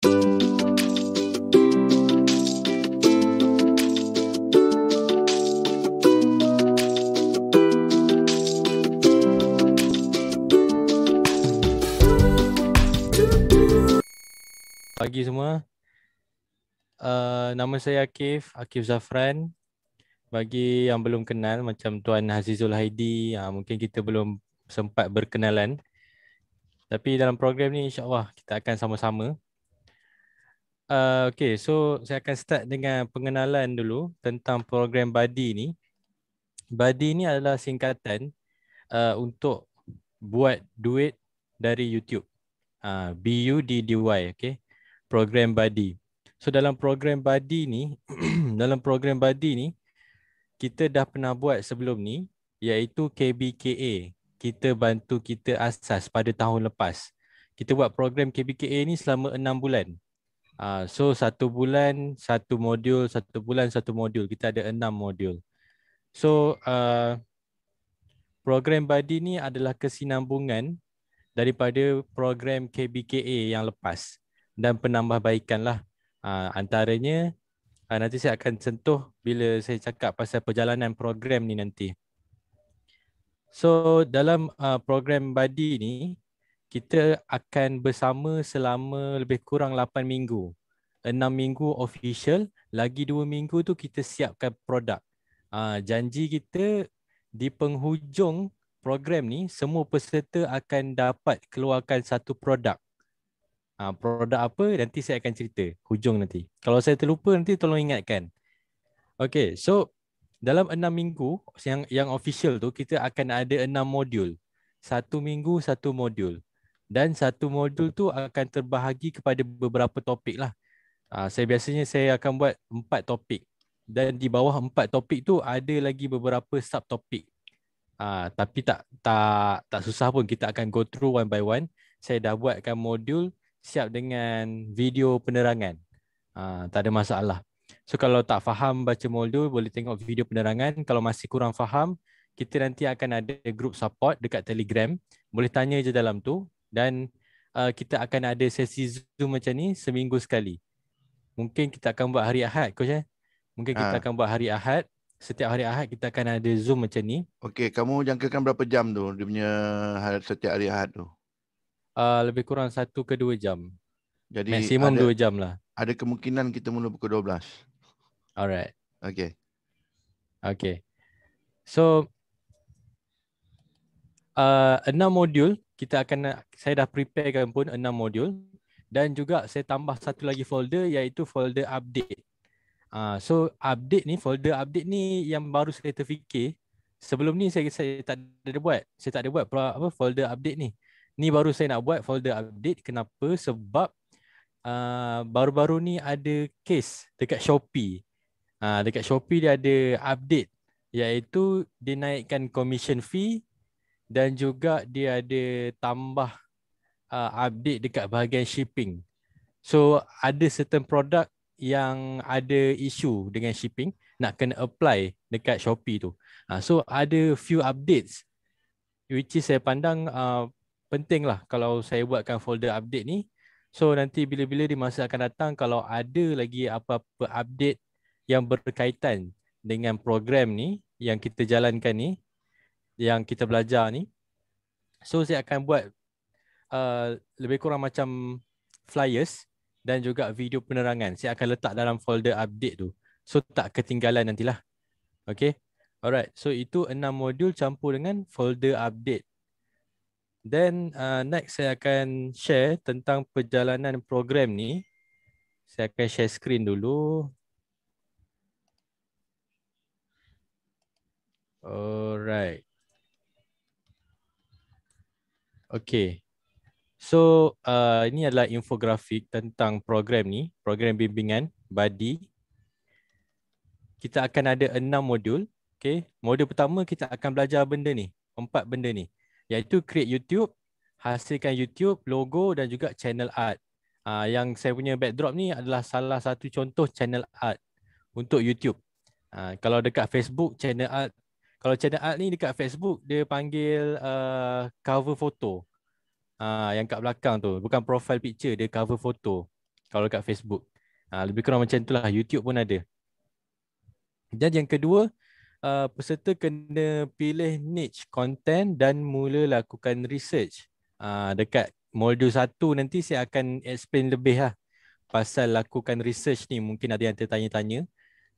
Pagi semua. Uh, nama saya Akif, Akif Zafran. Bagi yang belum kenal macam Tuan Hazizul Haidi, uh, mungkin kita belum sempat berkenalan. Tapi dalam program ni insyaAllah kita akan sama-sama. Uh, okay, so saya akan start dengan pengenalan dulu tentang program BUDDY ni. BUDDY ni adalah singkatan uh, untuk buat duit dari YouTube. Uh, B-U-D-D-Y, okay program body. So dalam program body ni, dalam program body ni, kita dah pernah buat sebelum ni, iaitu KBKA. Kita bantu kita asas pada tahun lepas. Kita buat program KBKA ni selama enam bulan. Uh, so satu bulan, satu modul, satu bulan, satu modul. Kita ada enam modul. So uh, program body ni adalah kesinambungan daripada program KBKA yang lepas dan penambahbaikan lah. Uh, antaranya uh, nanti saya akan sentuh bila saya cakap pasal perjalanan program ni nanti. So dalam uh, program body ni kita akan bersama selama lebih kurang 8 minggu. 6 minggu official, lagi 2 minggu tu kita siapkan produk. Uh, janji kita di penghujung program ni semua peserta akan dapat keluarkan satu produk Ha, produk apa nanti saya akan cerita hujung nanti. Kalau saya terlupa nanti tolong ingatkan. Okay, so dalam enam minggu yang yang official tu kita akan ada enam modul. Satu minggu satu modul. Dan satu modul tu akan terbahagi kepada beberapa topik lah. Ha, saya biasanya saya akan buat empat topik. Dan di bawah empat topik tu ada lagi beberapa subtopik. Ha, tapi tak tak tak susah pun kita akan go through one by one. Saya dah buatkan modul siap dengan video penerangan. Uh, tak ada masalah. So kalau tak faham baca modul boleh tengok video penerangan. Kalau masih kurang faham, kita nanti akan ada group support dekat Telegram. Boleh tanya je dalam tu dan uh, kita akan ada sesi Zoom macam ni seminggu sekali. Mungkin kita akan buat hari Ahad, coach eh. Mungkin kita ha. akan buat hari Ahad. Setiap hari Ahad kita akan ada Zoom macam ni. Okey, kamu jangkakan berapa jam tu dia punya setiap hari Ahad tu? uh, lebih kurang satu ke dua jam. Jadi maksimum dua jam lah. Ada kemungkinan kita mula pukul 12. Alright. Okay. Okay. So uh, enam modul kita akan saya dah preparekan pun enam modul dan juga saya tambah satu lagi folder iaitu folder update. Uh, so update ni folder update ni yang baru saya terfikir sebelum ni saya saya tak ada buat. Saya tak ada buat apa folder update ni. Ni baru saya nak buat folder update. Kenapa? Sebab uh, baru-baru ni ada case dekat Shopee. Uh, dekat Shopee dia ada update iaitu dia naikkan commission fee dan juga dia ada tambah uh, update dekat bahagian shipping. So ada certain produk yang ada isu dengan shipping nak kena apply dekat Shopee tu. Uh, so ada few updates which is saya pandang uh, penting lah kalau saya buatkan folder update ni. So nanti bila-bila di masa akan datang kalau ada lagi apa-apa update yang berkaitan dengan program ni yang kita jalankan ni, yang kita belajar ni. So saya akan buat uh, lebih kurang macam flyers dan juga video penerangan. Saya akan letak dalam folder update tu. So tak ketinggalan nantilah. Okay. Alright. So itu enam modul campur dengan folder update. Then uh, next saya akan share tentang perjalanan program ni. Saya akan share screen dulu. Alright. Okay. So uh, ini adalah infografik tentang program ni. Program bimbingan BUDDY. Kita akan ada enam modul. Okay. Modul pertama kita akan belajar benda ni. Empat benda ni iaitu create YouTube, hasilkan YouTube, logo dan juga channel art. Uh, yang saya punya backdrop ni adalah salah satu contoh channel art untuk YouTube. Uh, kalau dekat Facebook, channel art. Kalau channel art ni dekat Facebook, dia panggil uh, cover photo. Uh, yang kat belakang tu. Bukan profile picture, dia cover photo. kalau kat Facebook. Uh, lebih kurang macam itulah YouTube pun ada. Dan yang kedua, uh, peserta kena pilih niche content dan mula lakukan research. Uh, dekat modul satu nanti saya akan explain lebih lah pasal lakukan research ni. Mungkin ada yang tertanya-tanya.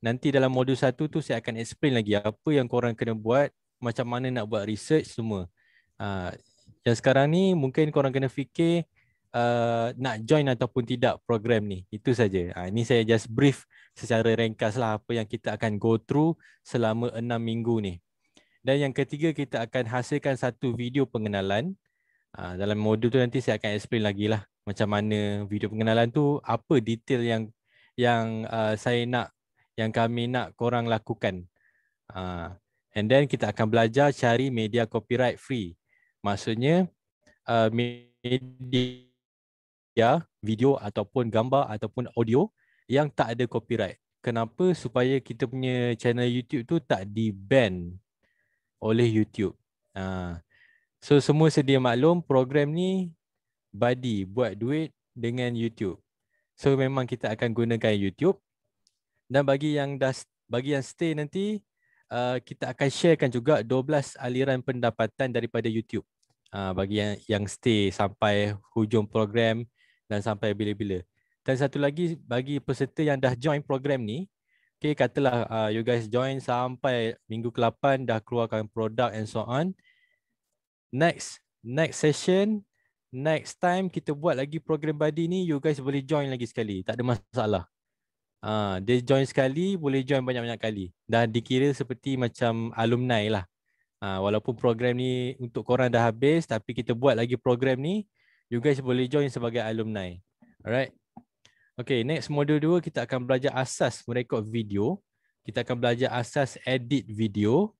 Nanti dalam modul satu tu saya akan explain lagi apa yang korang kena buat, macam mana nak buat research semua. Uh, yang sekarang ni mungkin korang kena fikir uh, nak join ataupun tidak program ni. Itu saja. Uh, ini saya just brief secara ringkas lah apa yang kita akan go through selama enam minggu ni. Dan yang ketiga kita akan hasilkan satu video pengenalan. Dalam modul tu nanti saya akan explain lagi lah macam mana video pengenalan tu apa detail yang yang uh, saya nak yang kami nak korang lakukan. Uh, and then kita akan belajar cari media copyright free. Maksudnya uh, media video ataupun gambar ataupun audio yang tak ada copyright. Kenapa? Supaya kita punya channel YouTube tu tak di-ban oleh YouTube. Uh, so semua sedia maklum program ni body buat duit dengan YouTube. So memang kita akan gunakan YouTube dan bagi yang dah bagi yang stay nanti uh, kita akan sharekan juga 12 aliran pendapatan daripada YouTube. Uh, bagi yang yang stay sampai hujung program dan sampai bila-bila. Dan satu lagi bagi peserta yang dah join program ni, okay, katalah uh, you guys join sampai minggu ke-8 dah keluarkan produk and so on. Next next session, next time kita buat lagi program body ni, you guys boleh join lagi sekali. Tak ada masalah. Ha, dia join sekali, boleh join banyak-banyak kali. Dan dikira seperti macam alumni lah. Ha, walaupun program ni untuk korang dah habis, tapi kita buat lagi program ni, you guys boleh join sebagai alumni. Alright. Okay, next modul dua kita akan belajar asas merekod video. Kita akan belajar asas edit video.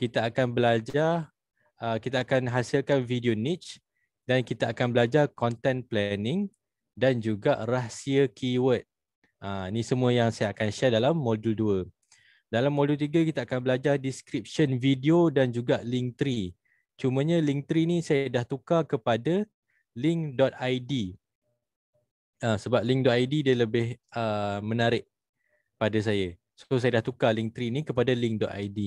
Kita akan belajar, uh, kita akan hasilkan video niche. Dan kita akan belajar content planning dan juga rahsia keyword. Ha, ini semua yang saya akan share dalam modul 2. Dalam modul 3 kita akan belajar description video dan juga link tree. Cumanya link tree ni saya dah tukar kepada link.id. Ha, sebab link.id dia lebih uh, menarik pada saya. So saya dah tukar link tree ni kepada link.id.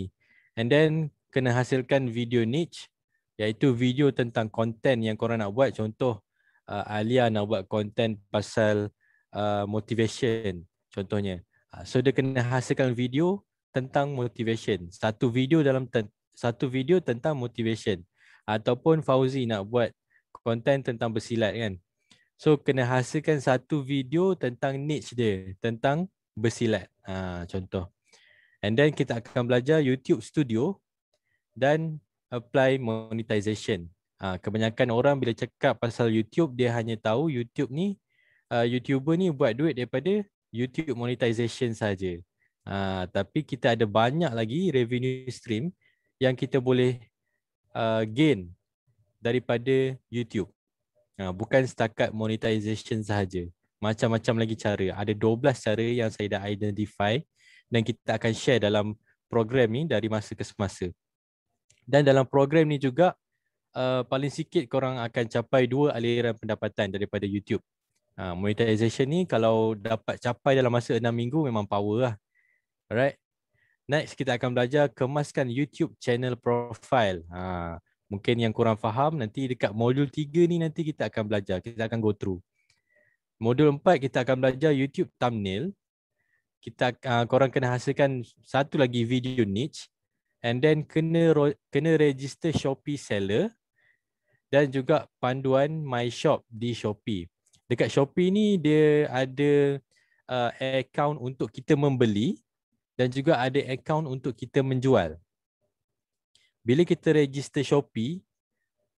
And then kena hasilkan video niche iaitu video tentang konten yang korang nak buat. Contoh uh, Alia nak buat konten pasal uh, motivation contohnya. Uh, so dia kena hasilkan video tentang motivation. Satu video dalam satu video tentang motivation ataupun Fauzi nak buat konten tentang bersilat kan. So kena hasilkan satu video tentang niche dia, tentang bersilat. Ha, contoh. And then kita akan belajar YouTube Studio dan apply monetization. Ha, kebanyakan orang bila cakap pasal YouTube, dia hanya tahu YouTube ni uh, YouTuber ni buat duit daripada YouTube monetization saja. Uh, tapi kita ada banyak lagi revenue stream yang kita boleh uh, gain daripada YouTube. Uh, bukan setakat monetization sahaja. Macam-macam lagi cara. Ada 12 cara yang saya dah identify dan kita akan share dalam program ni dari masa ke semasa. Dan dalam program ni juga uh, paling sikit korang akan capai dua aliran pendapatan daripada YouTube. Ha, monetization ni kalau dapat capai dalam masa 6 minggu memang power lah. Alright. Next kita akan belajar kemaskan YouTube channel profile. Ha, mungkin yang kurang faham nanti dekat modul 3 ni nanti kita akan belajar. Kita akan go through. Modul 4 kita akan belajar YouTube thumbnail. Kita uh, korang kena hasilkan satu lagi video niche and then kena kena register Shopee seller dan juga panduan my shop di Shopee dekat Shopee ni dia ada uh, account untuk kita membeli dan juga ada account untuk kita menjual. Bila kita register Shopee,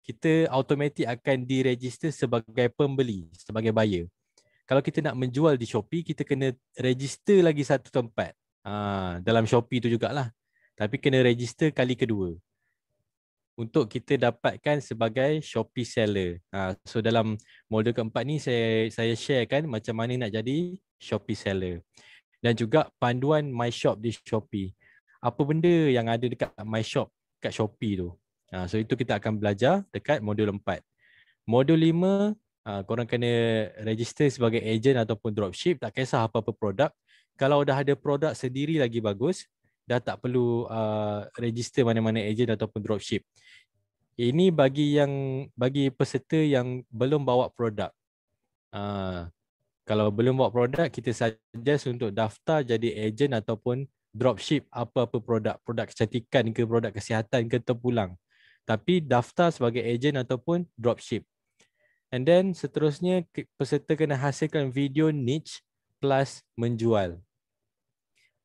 kita automatik akan diregister sebagai pembeli, sebagai buyer. Kalau kita nak menjual di Shopee, kita kena register lagi satu tempat. Ha, dalam Shopee tu jugalah. Tapi kena register kali kedua untuk kita dapatkan sebagai Shopee seller. Ha, so dalam modul keempat ni saya saya sharekan macam mana nak jadi Shopee seller. Dan juga panduan My Shop di Shopee. Apa benda yang ada dekat My Shop kat Shopee tu. Ha, so itu kita akan belajar dekat modul empat. Modul lima Uh, korang kena register sebagai agent ataupun dropship, tak kisah apa-apa produk. Kalau dah ada produk sendiri lagi bagus, dah tak perlu uh, register mana-mana agent ataupun dropship. Ini bagi yang bagi peserta yang belum bawa produk. Uh, kalau belum bawa produk, kita suggest untuk daftar jadi agent ataupun dropship apa-apa produk. Produk kecantikan ke, produk kesihatan ke, terpulang. Tapi daftar sebagai agent ataupun dropship. And then seterusnya peserta kena hasilkan video niche plus menjual.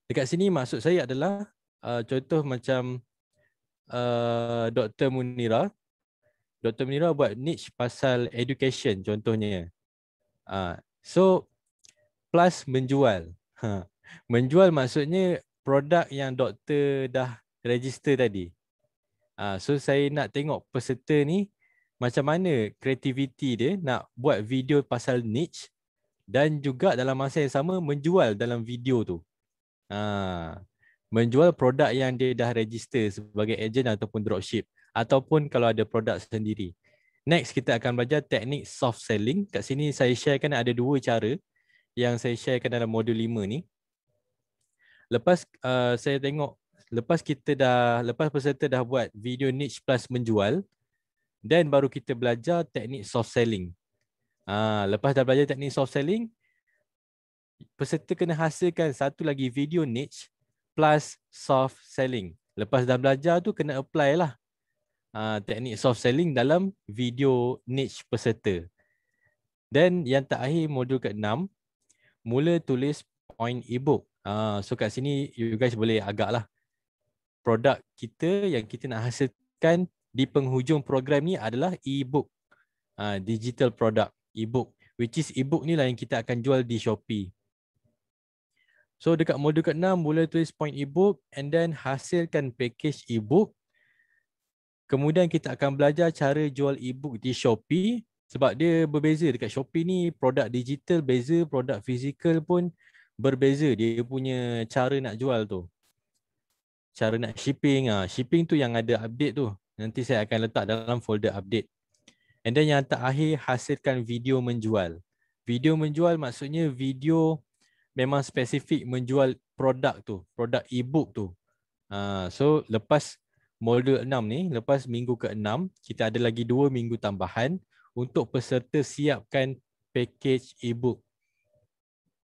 Dekat sini maksud saya adalah uh, contoh macam uh, Dr. Munira. Dr. Munira buat niche pasal education contohnya. Uh, so plus menjual. Ha. Menjual maksudnya produk yang doktor dah register tadi. Uh, so saya nak tengok peserta ni macam mana kreativiti dia nak buat video pasal niche dan juga dalam masa yang sama menjual dalam video tu. Ha, menjual produk yang dia dah register sebagai agent ataupun dropship ataupun kalau ada produk sendiri. Next kita akan belajar teknik soft selling. Kat sini saya sharekan ada dua cara yang saya sharekan dalam modul 5 ni. Lepas uh, saya tengok lepas kita dah lepas peserta dah buat video niche plus menjual, Then baru kita belajar teknik soft selling. Ha, lepas dah belajar teknik soft selling, peserta kena hasilkan satu lagi video niche plus soft selling. Lepas dah belajar tu kena apply lah ha, teknik soft selling dalam video niche peserta. Then yang terakhir modul ke-6, mula tulis point ebook. Ha, so kat sini you guys boleh agak lah produk kita yang kita nak hasilkan di penghujung program ni adalah e-book. Uh, digital product e-book. Which is e-book ni lah yang kita akan jual di Shopee. So dekat modul ke-6 mula tulis point e-book and then hasilkan package e-book. Kemudian kita akan belajar cara jual e-book di Shopee sebab dia berbeza dekat Shopee ni produk digital beza, produk fizikal pun berbeza dia punya cara nak jual tu. Cara nak shipping ah, shipping tu yang ada update tu. Nanti saya akan letak dalam folder update. And then yang terakhir hasilkan video menjual. Video menjual maksudnya video memang spesifik menjual produk tu, produk e-book tu. Uh, so lepas modul 6 ni, lepas minggu ke-6, kita ada lagi 2 minggu tambahan untuk peserta siapkan package e-book.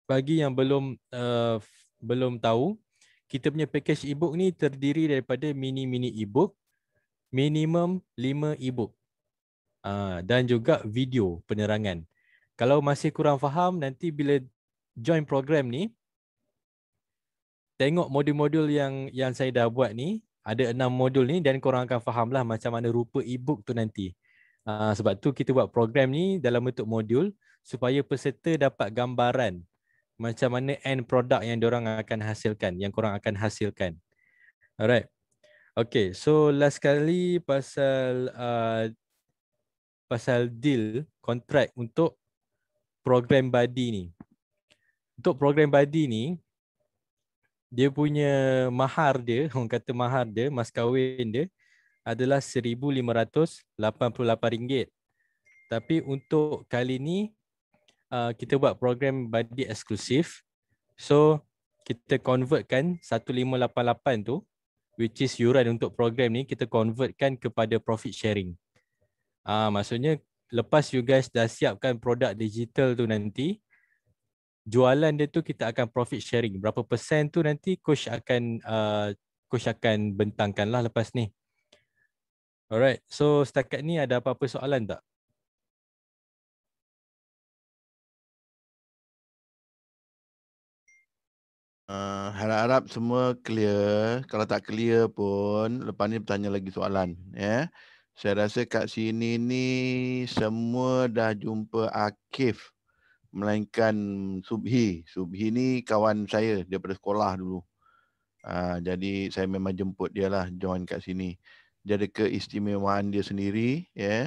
Bagi yang belum uh, belum tahu, kita punya package e-book ni terdiri daripada mini-mini e-book minimum 5 e-book uh, dan juga video penerangan. Kalau masih kurang faham nanti bila join program ni tengok modul-modul yang yang saya dah buat ni ada enam modul ni dan korang akan faham lah macam mana rupa e-book tu nanti. Uh, sebab tu kita buat program ni dalam bentuk modul supaya peserta dapat gambaran macam mana end product yang diorang akan hasilkan, yang korang akan hasilkan. Alright. Okay, so last kali pasal uh, pasal deal kontrak untuk program body ni. Untuk program body ni, dia punya mahar dia, orang kata mahar dia, mas kahwin dia adalah RM1,588. Tapi untuk kali ni, uh, kita buat program body eksklusif. So, kita convertkan 1588 tu which is yuran untuk program ni kita convertkan kepada profit sharing. Ah uh, maksudnya lepas you guys dah siapkan produk digital tu nanti jualan dia tu kita akan profit sharing. Berapa persen tu nanti coach akan uh, coach akan bentangkan lah lepas ni. Alright, so setakat ni ada apa-apa soalan tak? Uh, harap-harap semua clear. Kalau tak clear pun, lepas ni bertanya lagi soalan. Ya. Yeah. Saya rasa kat sini ni semua dah jumpa Akif. Melainkan Subhi. Subhi ni kawan saya daripada sekolah dulu. Uh, jadi saya memang jemput dia lah join kat sini. Dia ada keistimewaan dia sendiri. Ya. Yeah.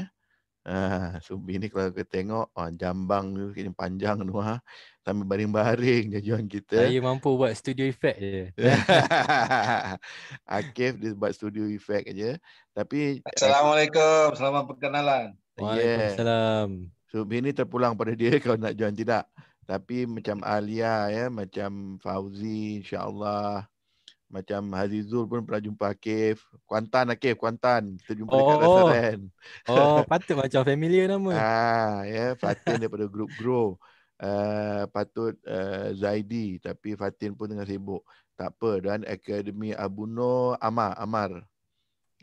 Ah, Subi ni kalau kita tengok oh, jambang tu kini panjang tu ha. Sambil baring-baring dia jual kita. Saya mampu buat studio effect je. Akif dia buat studio effect aja. Tapi Assalamualaikum, selamat perkenalan. Waalaikumsalam. Subhi ni terpulang pada dia kalau nak join tidak. Tapi macam Alia ya, macam Fauzi insya-Allah macam Hazizul pun pernah jumpa Akif. Kuantan Akif, Kuantan. Kita jumpa oh, dekat Rasaran. Oh, patut macam familiar nama. Ah, ya, Fatin daripada grup Grow. Uh, patut uh, Zaidi tapi Fatin pun tengah sibuk. Tak apa dan Akademi Abu Nur Amar, Amar.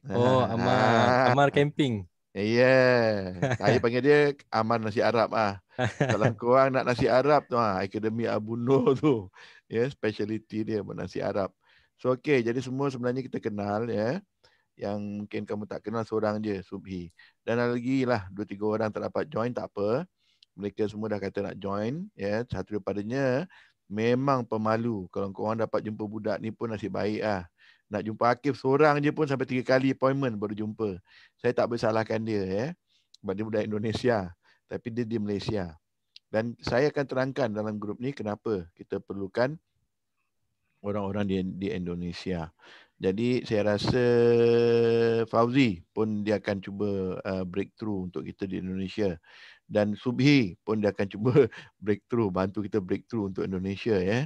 Oh, Amar, ah. Amar camping. Ya, yeah. saya panggil dia Amar Nasi Arab ah. Kalau korang nak nasi Arab tu ah, Akademi Abu Nur tu. Ya, yeah, speciality dia buat nasi Arab. So okey, jadi semua sebenarnya kita kenal ya. Yang mungkin kamu tak kenal seorang je, Subhi. Dan lagi lah, dua tiga orang tak dapat join, tak apa. Mereka semua dah kata nak join. ya. Satu daripadanya, memang pemalu. Kalau kau orang dapat jumpa budak ni pun nasib baik lah. Nak jumpa Akif seorang je pun sampai tiga kali appointment baru jumpa. Saya tak bersalahkan dia. ya. Sebab dia budak Indonesia. Tapi dia di Malaysia. Dan saya akan terangkan dalam grup ni kenapa kita perlukan orang-orang di di Indonesia. Jadi saya rasa Fauzi pun dia akan cuba uh, breakthrough untuk kita di Indonesia dan Subhi pun dia akan cuba breakthrough bantu kita breakthrough untuk Indonesia ya.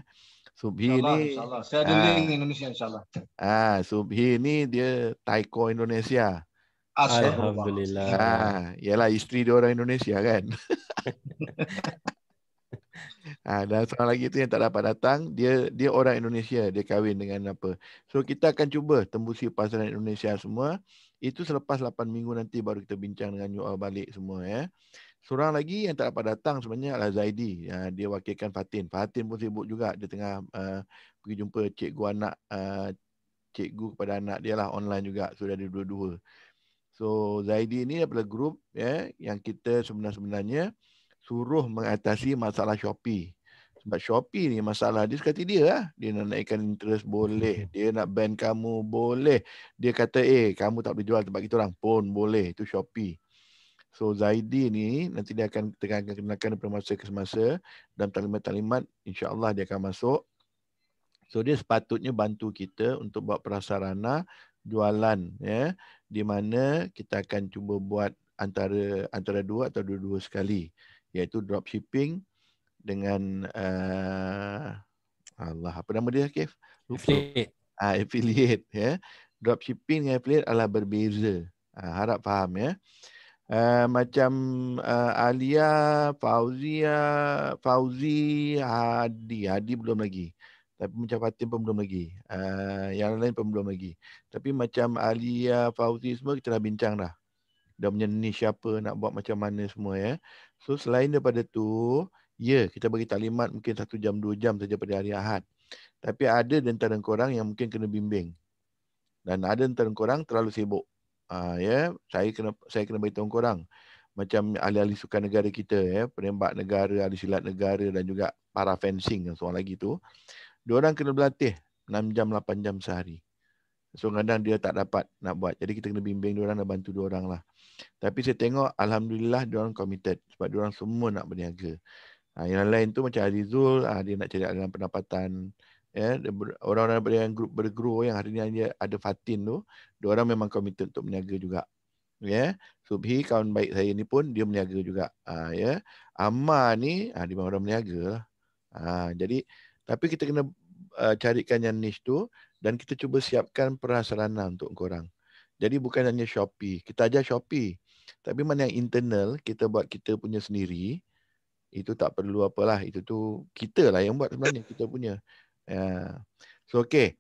Subhi insya ni insyaallah saya ada link uh, Indonesia insyaallah. Ah Subhi ni dia taiko Indonesia. Alhamdulillah. Ah, yalah isteri dia orang Indonesia kan. Ha, dan seorang lagi tu yang tak dapat datang, dia dia orang Indonesia, dia kahwin dengan apa. So kita akan cuba tembusi pasaran Indonesia semua. Itu selepas 8 minggu nanti baru kita bincang dengan Yu'al balik semua ya. Seorang lagi yang tak dapat datang sebenarnya adalah Zaidi. Ha, dia wakilkan Fatin. Fatin pun sibuk juga. Dia tengah uh, pergi jumpa cikgu anak, uh, cikgu kepada anak dia lah online juga. Sudah ada dua-dua. So Zaidi ni adalah grup ya, yang kita sebenarnya suruh mengatasi masalah Shopee. Sebab Shopee ni masalah dia sekali dia lah. Dia nak naikkan interest boleh. Dia nak ban kamu boleh. Dia kata eh kamu tak boleh jual tempat kita orang pun boleh. Itu Shopee. So Zaidi ni nanti dia akan kenakan daripada masa ke semasa dan talimat-talimat insya-Allah dia akan masuk. So dia sepatutnya bantu kita untuk buat prasarana jualan ya di mana kita akan cuba buat antara antara dua atau dua-dua sekali iaitu dropshipping dengan uh, Allah apa nama dia Kif? Affiliate. Ah affiliate ya. Dropshipping dengan affiliate adalah berbeza. Ah, harap faham ya. Uh, macam uh, Alia, Fauzia, Fauzi, Hadi. Hadi belum lagi. Tapi macam Fatim pun belum lagi. Uh, yang lain pun belum lagi. Tapi macam Alia, Fauzi semua kita dah bincang dah. Dah punya niche apa, nak buat macam mana semua ya. So selain daripada tu, ya kita bagi taklimat mungkin satu jam, dua jam saja pada hari Ahad. Tapi ada di antara korang yang mungkin kena bimbing. Dan ada di antara korang terlalu sibuk. Uh, ya, saya kena saya kena beritahu korang macam ahli-ahli sukan negara kita ya, penembak negara, ahli silat negara dan juga para fencing yang seorang lagi tu. Dua orang kena berlatih 6 jam 8 jam sehari. So kadang dia tak dapat nak buat. Jadi kita kena bimbing dua orang dan bantu dua orang lah. Tapi saya tengok Alhamdulillah dia orang committed sebab dia orang semua nak berniaga. Ha, yang lain tu macam Azizul, ha, dia nak cari dalam pendapatan. Ya, orang-orang yang grup bergrow yang hari ni dia ada Fatin tu, dia orang memang committed untuk berniaga juga. Ya, Subhi kawan baik saya ni pun dia berniaga juga. Ha, ya, Amma ni ha, dia orang berniaga. Ha, jadi tapi kita kena uh, carikan yang niche tu dan kita cuba siapkan prasarana untuk korang. Jadi bukan hanya Shopee. Kita ajar Shopee. Tapi mana yang internal, kita buat kita punya sendiri. Itu tak perlu apalah. Itu tu kita lah yang buat sebenarnya. Kita punya. Uh, so, okay.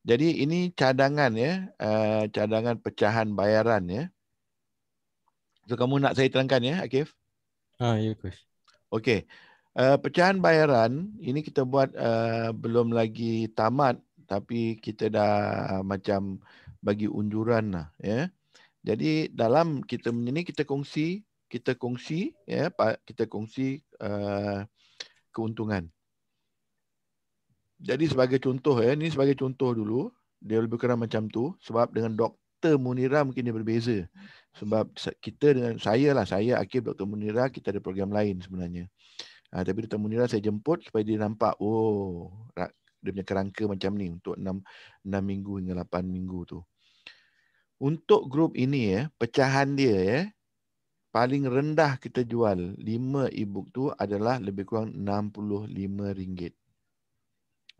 Jadi ini cadangan ya. Uh, cadangan pecahan bayaran ya. So, kamu nak saya terangkan ya, Akif? Ah, ya, Coach. Okay. Uh, pecahan bayaran, ini kita buat uh, belum lagi tamat. Tapi kita dah uh, macam bagi unjuran lah ya. Jadi dalam kita ini kita kongsi kita kongsi ya kita kongsi uh, keuntungan. Jadi sebagai contoh ya, ini sebagai contoh dulu, dia lebih kurang macam tu sebab dengan Doktor Munira mungkin dia berbeza. Sebab kita dengan saya lah, saya Akib Doktor Munira, kita ada program lain sebenarnya. Ha, tapi Doktor Munira saya jemput supaya dia nampak, oh dia punya kerangka macam ni untuk 6, 6 minggu hingga 8 minggu tu. Untuk grup ini ya, pecahan dia ya, paling rendah kita jual 5 e-book tu adalah lebih kurang RM65.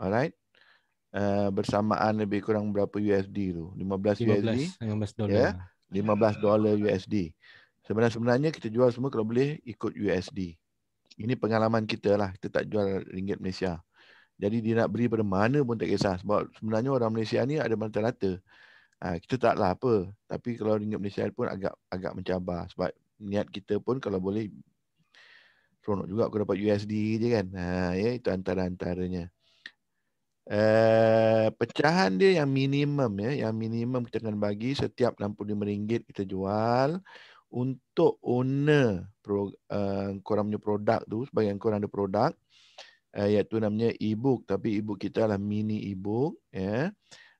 Alright. Uh, bersamaan lebih kurang berapa USD tu? 15, 15 USD. 15 dolar. Ya. 15 dolar USD. Sebenarnya sebenarnya kita jual semua kalau boleh ikut USD. Ini pengalaman kita lah. Kita tak jual ringgit Malaysia. Jadi dia nak beri pada mana pun tak kisah. Sebab sebenarnya orang Malaysia ni ada rata-rata. Ha, kita taklah apa. Tapi kalau ringgit Malaysia pun agak agak mencabar. Sebab niat kita pun kalau boleh seronok juga aku dapat USD je kan. Ha, ya, itu antara-antaranya. Uh, pecahan dia yang minimum ya, yang minimum kita akan bagi setiap RM65 kita jual untuk owner pro, uh, korang punya produk tu sebagai korang ada produk uh, iaitu namanya e-book. Tapi e-book kita adalah mini e-book ya.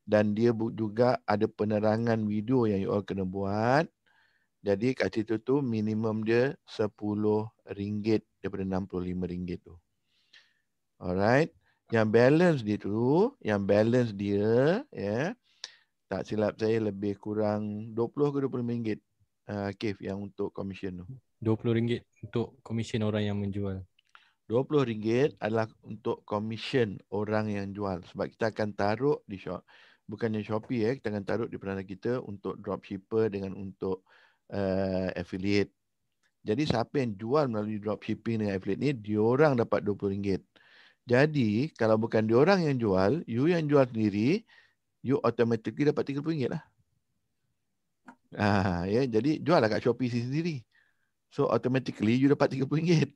Dan dia juga ada penerangan video yang you all kena buat. Jadi kat situ tu minimum dia RM10 daripada RM65 tu. Alright yang balance dia tu, yang balance dia, ya, tak silap saya lebih kurang 20 ke 25 ringgit. Uh, Kev yang untuk commission tu. 20 ringgit untuk commission orang yang menjual. 20 ringgit adalah untuk commission orang yang jual. Sebab kita akan taruh di shop. Bukannya Shopee eh, kita akan taruh di peranan kita untuk dropshipper dengan untuk uh, affiliate. Jadi siapa yang jual melalui dropshipping dengan affiliate ni, diorang dapat 20 ringgit. Jadi kalau bukan dia orang yang jual, you yang jual sendiri, you automatically dapat RM30 lah. Ah, ya, jadi jual lah kat Shopee sendiri. So automatically you dapat RM30.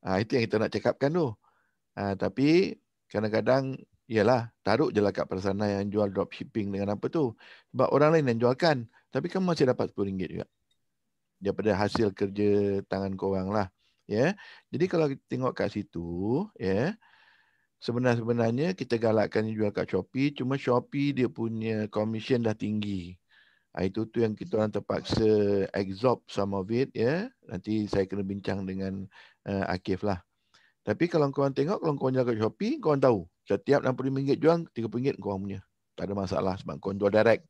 Ah, itu yang kita nak cakapkan tu. Ah, tapi kadang-kadang ialah taruh je lah kat persana yang jual dropshipping dengan apa tu. Sebab orang lain yang jualkan. Tapi kamu masih dapat RM10 juga. Daripada hasil kerja tangan korang lah ya. Jadi kalau kita tengok kat situ, ya. Sebenarnya kita galakkan jual kat Shopee, cuma Shopee dia punya commission dah tinggi. Ha, itu tu yang kita orang terpaksa absorb some of it ya. Nanti saya kena bincang dengan uh, Akif lah. Tapi kalau kau tengok kalau kau jual kat Shopee, kau tahu setiap RM60 jual RM30 kau punya. Tak ada masalah sebab kau jual direct.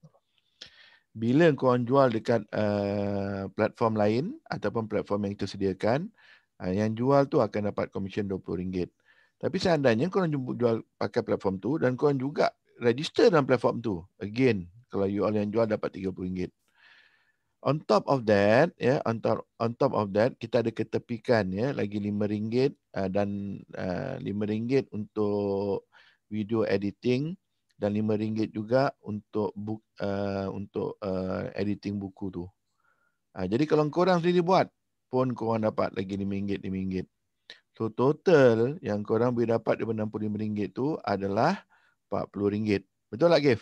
Bila kau jual dekat uh, platform lain ataupun platform yang kita sediakan, Ha, yang jual tu akan dapat komisen RM20. Tapi seandainya korang jual pakai platform tu dan korang juga register dalam platform tu. Again, kalau you all yang jual dapat RM30. On top of that, ya, yeah, on top on top of that, kita ada ketepikan ya, yeah, lagi RM5 uh, dan uh, RM5 untuk video editing dan RM5 juga untuk book uh, untuk uh, editing buku tu. Uh, jadi kalau korang sendiri buat, pun korang dapat lagi RM5, RM5. So total yang korang boleh dapat daripada RM65 tu adalah RM40. Betul tak, Gif?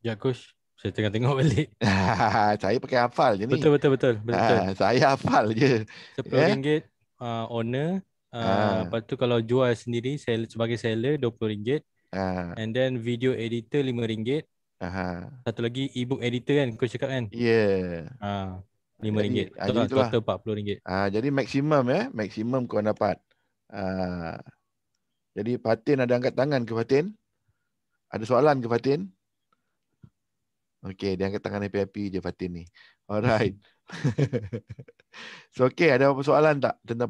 Ya, Coach. Saya tengah tengok balik. saya pakai hafal je ni. Betul, betul, betul. betul. Ha, saya hafal je. RM10 yeah? uh, owner. Uh, ha. Lepas tu kalau jual sendiri sell, sebagai seller RM20. Ha. And then video editor RM5. Aha. Satu lagi e-book editor kan kau cakap kan? Ya. Yeah. Ha. RM5. Ah, total, itulah. total RM40. Ah, jadi maksimum ya, maksimum kau dapat. Ah. Jadi Fatin ada angkat tangan ke Fatin? Ada soalan ke Fatin? Okey, dia angkat tangan happy-happy je Fatin ni. Alright. so okey, ada apa soalan tak tentang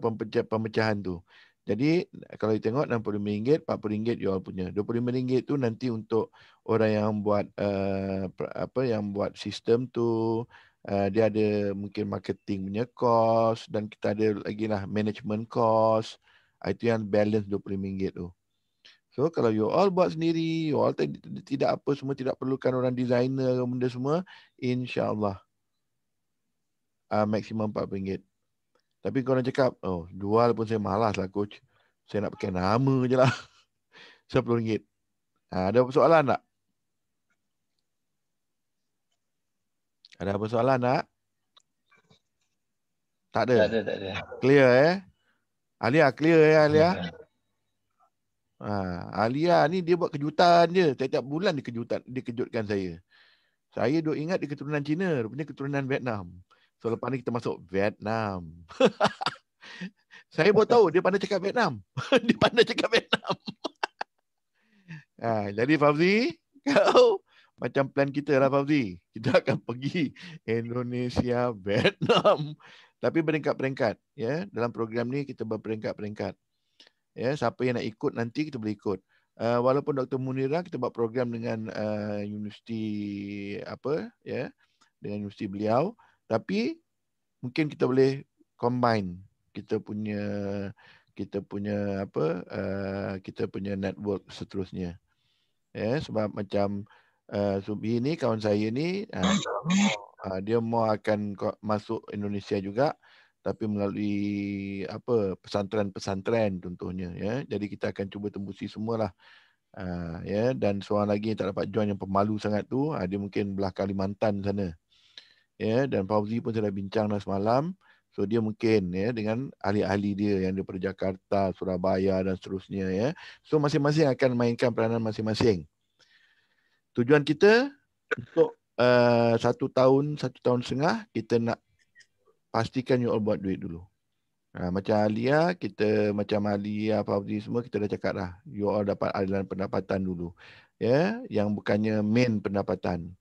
pemecahan tu? Jadi kalau you tengok RM65, RM40 you all punya. RM25 tu nanti untuk orang yang buat uh, apa yang buat sistem tu uh, dia ada mungkin marketing punya cost dan kita ada lagi lah management cost. Uh, itu yang balance RM25 tu. So kalau you all buat sendiri, you all tidak apa semua tidak perlukan orang designer ke benda semua, insya-Allah uh, maksimum RM40. Tapi kau orang cakap, oh jual pun saya malas lah coach. Saya nak pakai nama je lah. RM10. Ha, ada apa soalan tak? Ada apa soalan tak? Tak ada? Tak ada, tak ada. Clear eh? Alia, clear ya Alia? Ha, Alia ni dia buat kejutan je. Setiap bulan dia, kejutan, dia kejutkan saya. Saya duk ingat dia keturunan Cina. Rupanya keturunan Vietnam. So lepas ni kita masuk Vietnam. Saya baru tahu dia pandai cakap Vietnam. dia pandai cakap Vietnam. ha, jadi Fauzi, kau macam plan kita lah Fauzi. Kita akan pergi Indonesia, Vietnam. Tapi peringkat-peringkat. Ya, dalam program ni kita berperingkat-peringkat. Ya, siapa yang nak ikut nanti kita boleh ikut. Uh, walaupun Dr. Munira kita buat program dengan uh, universiti apa ya dengan universiti beliau tapi mungkin kita boleh combine. Kita punya kita punya apa uh, kita punya network seterusnya. Ya sebab macam uh, Subi ni kawan saya ni uh, dia mau akan masuk Indonesia juga tapi melalui apa pesantren-pesantren contohnya ya. Jadi kita akan cuba tembusi semualah. Uh, ya dan seorang lagi yang tak dapat join yang pemalu sangat tu uh, dia mungkin belah Kalimantan sana ya dan Fauzi pun sudah bincang dah semalam so dia mungkin ya dengan ahli-ahli dia yang daripada Jakarta Surabaya dan seterusnya ya so masing-masing akan mainkan peranan masing-masing tujuan kita untuk uh, satu tahun satu tahun setengah kita nak pastikan you all buat duit dulu. Ha, macam Alia, kita macam Alia, Fauzi semua kita dah cakap dah. You all dapat aliran pendapatan dulu. Ya, yang bukannya main pendapatan.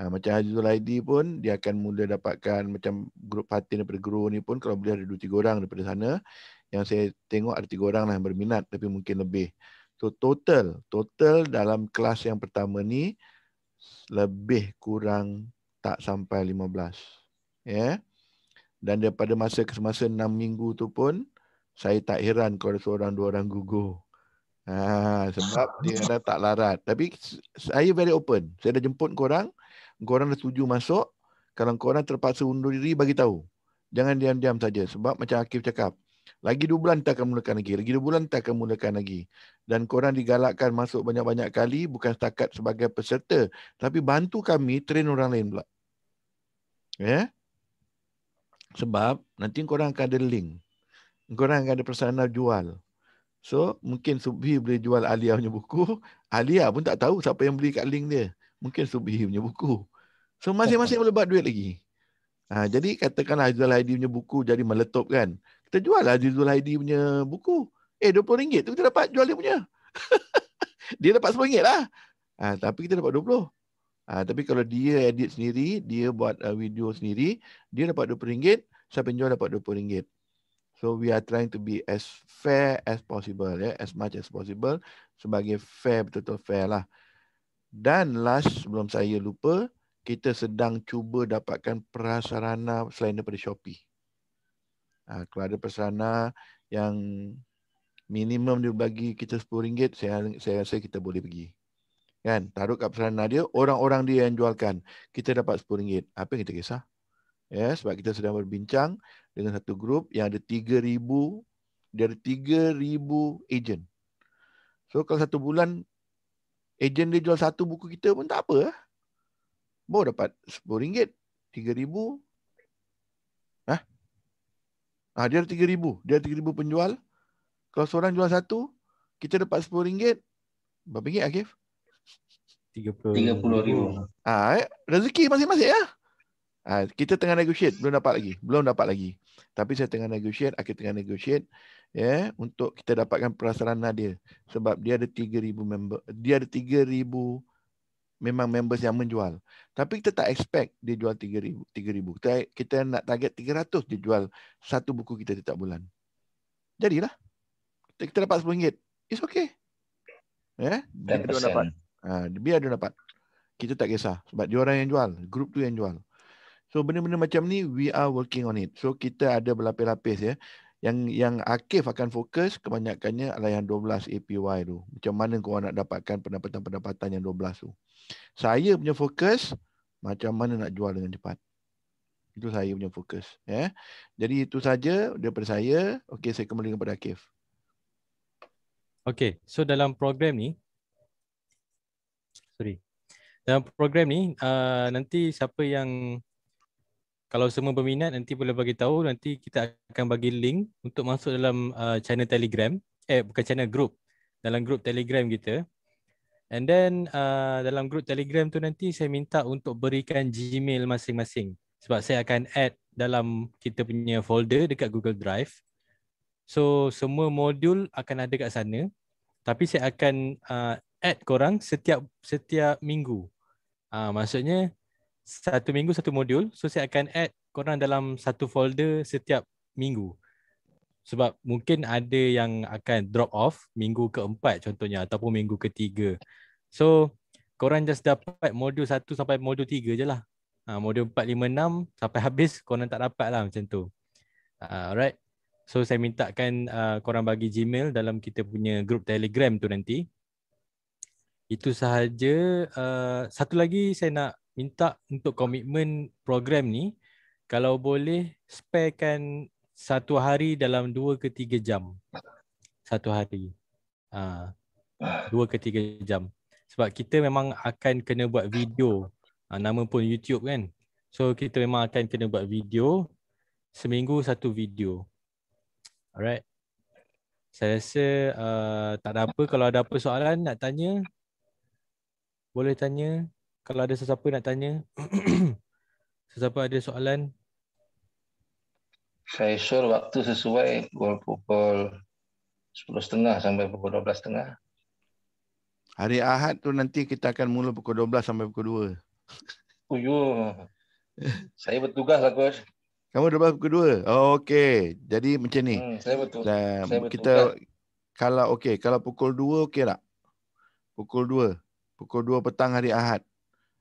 Ha, macam Haji Zulaidi pun dia akan mula dapatkan macam grup parti daripada guru ni pun kalau boleh ada dua tiga orang daripada sana. Yang saya tengok ada tiga orang lah yang berminat tapi mungkin lebih. So total, total dalam kelas yang pertama ni lebih kurang tak sampai 15. Ya. Yeah dan daripada masa ke semasa enam minggu tu pun saya tak heran kalau seorang dua orang gugur. Ha, sebab dia dah tak larat. Tapi saya very open. Saya dah jemput korang. Korang dah setuju masuk. Kalau korang terpaksa undur diri, bagi tahu. Jangan diam-diam saja. Sebab macam Akif cakap. Lagi dua bulan tak akan mulakan lagi. Lagi dua bulan tak akan mulakan lagi. Dan korang digalakkan masuk banyak-banyak kali. Bukan setakat sebagai peserta. Tapi bantu kami train orang lain pula. Ya? Yeah? Sebab nanti korang akan ada link. Korang akan ada persana jual. So mungkin Subhi boleh jual Alia punya buku. Alia pun tak tahu siapa yang beli kat link dia. Mungkin Subhi punya buku. So masing-masing boleh buat duit lagi. Ha, jadi katakanlah Azizul Haidi punya buku jadi meletup kan. Kita jual lah Azizul Haidi punya buku. Eh RM20 tu kita dapat jual dia punya. dia dapat RM10 lah. Ha, tapi kita dapat 20 Ha, tapi kalau dia edit sendiri, dia buat uh, video sendiri, dia dapat RM20, siapa penjual dapat RM20. So we are trying to be as fair as possible, ya, as much as possible sebagai fair betul-betul fair lah. Dan last sebelum saya lupa, kita sedang cuba dapatkan prasarana selain daripada Shopee. Ha, kalau ada prasarana yang minimum dia bagi kita RM10, saya, saya rasa kita boleh pergi. Kan? Taruh kat persana dia orang-orang dia yang jualkan kita dapat RM10 apa yang kita kisah? Ya sebab kita sedang berbincang dengan satu grup yang ada 3000 dia ada 3000 ejen so kalau satu bulan ejen dia jual satu buku kita pun tak apa eh? Baru dapat RM10 3000 Hah? Ah, dia ada 3000 dia ada 3000 penjual kalau seorang jual satu kita dapat RM10 berapa ringgit Akif? 30 ribu. Ah, eh, rezeki masing-masing ya. Ah, kita tengah negotiate, belum dapat lagi. Belum dapat lagi. Tapi saya tengah negotiate, akhir tengah negotiate ya yeah, untuk kita dapatkan prasarana dia sebab dia ada 3000 member. Dia ada 3000 memang members yang menjual. Tapi kita tak expect dia jual 3000 3000. Kita kita nak target 300 dia jual satu buku kita setiap bulan. Jadilah. Kita, kita dapat RM10. It's okay. Ya, yeah? dia dapat Ha, biar dia dapat. Kita tak kisah. Sebab dia orang yang jual. Grup tu yang jual. So benda-benda macam ni, we are working on it. So kita ada berlapis-lapis ya. Yang yang Akif akan fokus kebanyakannya adalah yang 12 APY tu. Macam mana kau nak dapatkan pendapatan-pendapatan yang 12 tu. Saya punya fokus, macam mana nak jual dengan cepat. Itu saya punya fokus. Ya. Jadi itu saja daripada saya. Okey, saya kembali kepada Akif. Okey, so dalam program ni, sorry. Dalam program ni uh, nanti siapa yang kalau semua berminat nanti boleh bagi tahu nanti kita akan bagi link untuk masuk dalam uh, channel Telegram eh bukan channel group dalam group Telegram kita. And then uh, dalam group Telegram tu nanti saya minta untuk berikan Gmail masing-masing sebab saya akan add dalam kita punya folder dekat Google Drive. So semua modul akan ada kat sana. Tapi saya akan uh, add korang setiap setiap minggu. Ah, maksudnya satu minggu satu modul. So saya akan add korang dalam satu folder setiap minggu. Sebab mungkin ada yang akan drop off minggu keempat contohnya ataupun minggu ketiga. So korang just dapat modul satu sampai modul tiga je lah. Ha, modul empat, lima, enam sampai habis korang tak dapat lah macam tu. Uh, alright. So saya mintakan uh, korang bagi Gmail dalam kita punya group Telegram tu nanti. Itu sahaja. Uh, satu lagi saya nak minta untuk komitmen program ni kalau boleh sparekan satu hari dalam dua ke tiga jam. Satu hari. Uh, dua ke tiga jam. Sebab kita memang akan kena buat video. Uh, nama pun YouTube kan. So kita memang akan kena buat video. Seminggu satu video. Alright. Saya rasa uh, tak ada apa. Kalau ada apa soalan nak tanya, boleh tanya. Kalau ada sesiapa nak tanya, sesiapa ada soalan. Saya sure waktu sesuai pukul 10.30 sampai pukul 12.30. Hari Ahad tu nanti kita akan mula pukul 12 sampai pukul 2. Oh, yo. saya bertugas lah, Coach. Kamu 12 pukul 2? Oh, okey. Jadi macam ni. Hmm, saya betul. Dan saya bertugas. Kita, kalau okey, kalau pukul 2 okey tak? Pukul 2. Pukul 2 petang hari Ahad.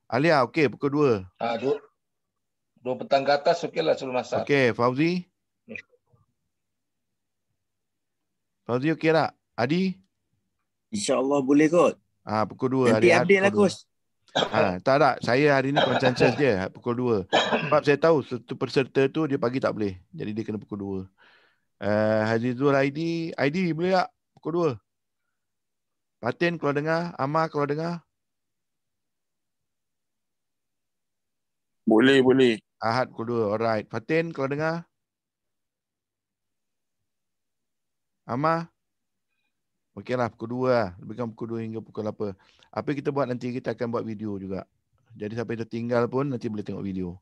Alia, okey pukul 2. Ah, 2. 2 petang ke atas okeylah sebelum masak. Okey, Fauzi. Fauzi okey tak? Adi? InsyaAllah boleh kot. Ah, pukul 2 Nanti hari update lah, Kus. Ha, tak tak, saya hari ni konsensus dia pukul 2. Sebab saya tahu satu peserta tu dia pagi tak boleh. Jadi dia kena pukul 2. Uh, Hazizul ID, ID boleh tak pukul 2? Fatin kalau dengar, Amar kalau dengar. Boleh, boleh. Ahad pukul 2. Alright. Fatin kalau dengar. Amar. Okeylah pukul 2 lah. Lebihkan pukul 2 hingga pukul apa. Apa kita buat nanti, kita akan buat video juga. Jadi sampai tertinggal pun nanti boleh tengok video.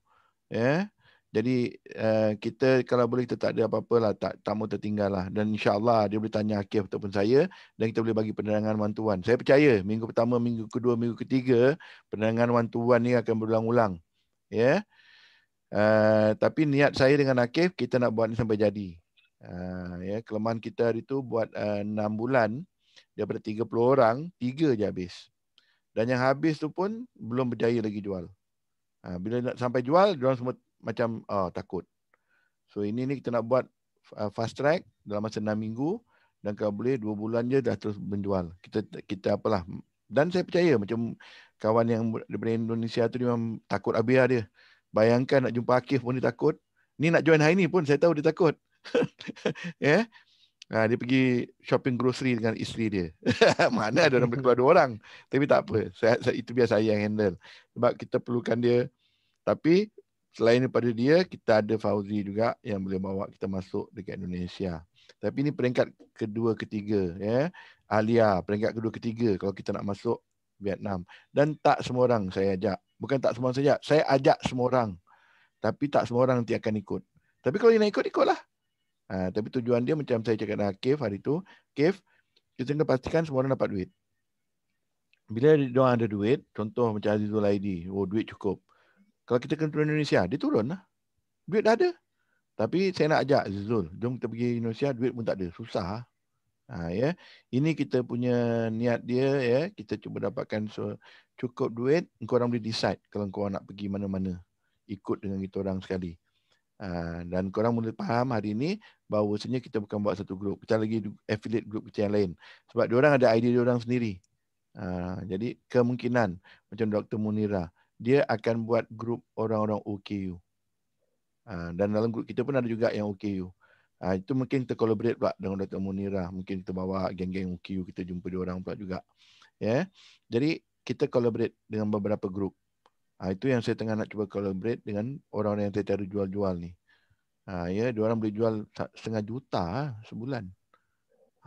Ya. Yeah? Jadi uh, kita kalau boleh kita tak ada apa-apa lah, tak, mau tertinggal lah. Dan insyaAllah dia boleh tanya Akif ataupun saya dan kita boleh bagi penerangan one-to-one. Saya percaya minggu pertama, minggu kedua, minggu ketiga penerangan one-to-one ni akan berulang-ulang. Ya. Yeah? Uh, tapi niat saya dengan Akif kita nak buat ni sampai jadi. Uh, ya, yeah? kelemahan kita hari tu buat uh, 6 bulan daripada 30 orang, 3 je habis. Dan yang habis tu pun belum berjaya lagi jual. Uh, bila nak sampai jual, dia orang semua macam oh, takut. So ini ni kita nak buat uh, fast track dalam masa 6 minggu dan kalau boleh 2 bulan je dah terus menjual. Kita kita apalah. Dan saya percaya macam kawan yang daripada Indonesia tu dia memang takut habis dia. Bayangkan nak jumpa Akif pun dia takut. Ni nak join hari ni pun saya tahu dia takut. ya. yeah? Ha, dia pergi shopping grocery dengan isteri dia. Mana ada orang keluar dua orang. Tapi tak apa. Saya, saya, itu biar saya yang handle. Sebab kita perlukan dia. Tapi selain daripada dia, kita ada Fauzi juga yang boleh bawa kita masuk dekat Indonesia. Tapi ini peringkat kedua, ketiga. Ya. Alia, peringkat kedua, ketiga kalau kita nak masuk Vietnam. Dan tak semua orang saya ajak. Bukan tak semua orang saya ajak. Saya ajak semua orang. Tapi tak semua orang nanti akan ikut. Tapi kalau dia nak ikut, ikutlah. Ha, tapi tujuan dia macam saya cakap dengan Kev hari tu. Kev, kita kena pastikan semua orang dapat duit. Bila dia ada duit, contoh macam Azizul Aidi, oh duit cukup. Kalau kita kena turun Indonesia, dia turun lah. Duit dah ada. Tapi saya nak ajak Zul, jom kita pergi Indonesia, duit pun tak ada. Susah. Ha, ya. Ini kita punya niat dia, ya. kita cuba dapatkan so, cukup duit, orang boleh decide kalau kau nak pergi mana-mana. Ikut dengan kita orang sekali. Ha, dan korang mula faham hari ini bahawa sebenarnya kita bukan buat satu grup. Kita lagi affiliate grup kita yang lain. Sebab orang ada idea orang sendiri. Ha, jadi kemungkinan macam Dr. Munira dia akan buat grup orang-orang OKU. Uh, dan dalam grup kita pun ada juga yang OKU. Uh, itu mungkin kita collaborate pula dengan Dr. Munira. Mungkin kita bawa geng-geng OKU, kita jumpa dia orang pula juga. Yeah. Jadi kita collaborate dengan beberapa grup. Uh, itu yang saya tengah nak cuba collaborate dengan orang-orang yang saya cari jual-jual ni. Uh, ya, yeah, dia orang boleh jual setengah juta uh, sebulan.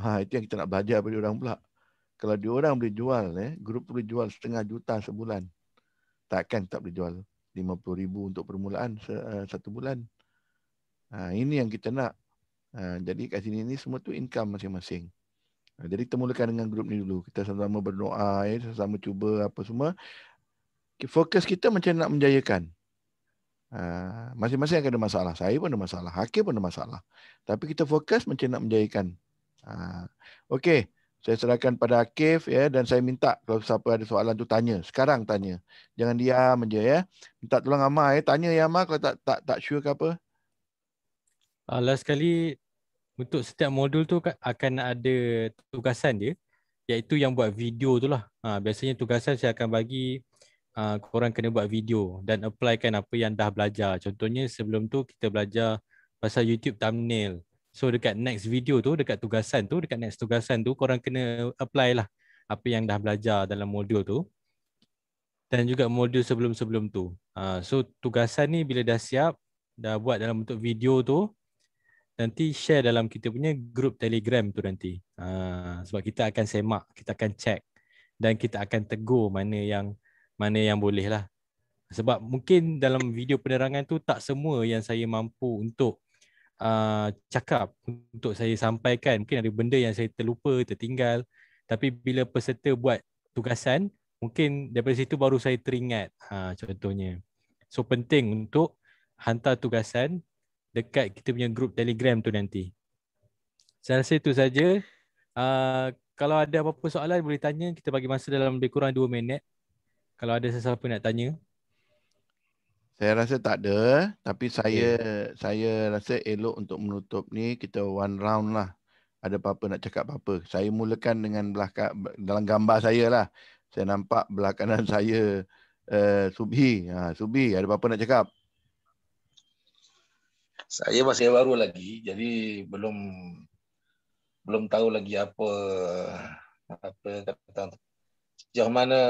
Ha, itu yang kita nak belajar dari orang pula. Kalau dia orang boleh jual, eh, grup boleh jual setengah juta sebulan takkan tak boleh jual RM50,000 untuk permulaan uh, satu bulan. Ha, ini yang kita nak. Ha, jadi kat sini ni semua tu income masing-masing. Ha, jadi kita mulakan dengan grup ni dulu. Kita sama-sama berdoa, ya, sama-sama cuba apa semua. fokus kita macam nak menjayakan. Uh, masing-masing akan ada masalah. Saya pun ada masalah. Hakim pun ada masalah. Tapi kita fokus macam nak menjayakan. Uh, Okey. Saya serahkan pada Akif ya dan saya minta kalau siapa ada soalan tu tanya. Sekarang tanya. Jangan diam aja ya. Minta tolong Amar ya. Tanya ya Amar kalau tak tak tak sure ke apa. Uh, last sekali untuk setiap modul tu akan ada tugasan dia iaitu yang buat video tu lah. Ha, biasanya tugasan saya akan bagi uh, korang kena buat video dan applykan apa yang dah belajar. Contohnya sebelum tu kita belajar pasal YouTube thumbnail. So dekat next video tu, dekat tugasan tu, dekat next tugasan tu, korang kena apply lah apa yang dah belajar dalam modul tu. Dan juga modul sebelum-sebelum tu. Uh, so tugasan ni bila dah siap, dah buat dalam bentuk video tu, nanti share dalam kita punya group telegram tu nanti. Uh, sebab kita akan semak, kita akan check dan kita akan tegur mana yang mana yang boleh lah. Sebab mungkin dalam video penerangan tu tak semua yang saya mampu untuk uh, cakap untuk saya sampaikan mungkin ada benda yang saya terlupa tertinggal tapi bila peserta buat tugasan mungkin daripada situ baru saya teringat ha, contohnya so penting untuk hantar tugasan dekat kita punya group telegram tu nanti saya rasa itu saja uh, kalau ada apa-apa soalan boleh tanya kita bagi masa dalam lebih kurang 2 minit kalau ada sesiapa nak tanya saya rasa tak ada, tapi saya yeah. saya rasa elok untuk menutup ni kita one round lah. Ada apa-apa nak cakap apa-apa. Saya mulakan dengan belah dalam gambar saya lah. Saya nampak belah kanan saya uh, Subhi. Ha, Subhi, ada apa-apa nak cakap? Saya masih baru lagi, jadi belum belum tahu lagi apa apa kata sejauh mana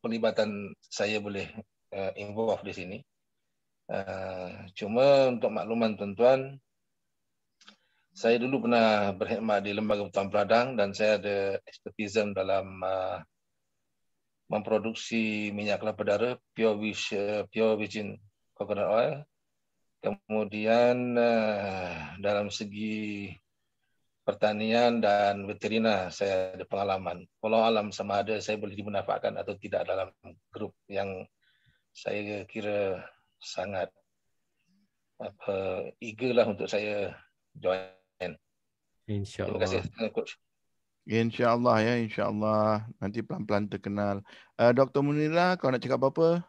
pelibatan saya boleh uh, involve di sini. Uh, cuma untuk makluman tuan-tuan, saya dulu pernah berkhidmat di Lembaga Betuan Peladang dan saya ada expertise dalam uh, memproduksi minyak kelapa darah pure, wish, uh, pure virgin coconut oil. Kemudian uh, dalam segi pertanian dan veterina saya ada pengalaman. Kalau alam sama ada saya boleh dimanfaatkan atau tidak dalam grup yang saya kira sangat apa eager lah untuk saya join. InsyaAllah. Terima kasih coach. InsyaAllah ya, insyaAllah. Nanti pelan-pelan terkenal. Uh, Dr. Munira, kau nak cakap apa-apa?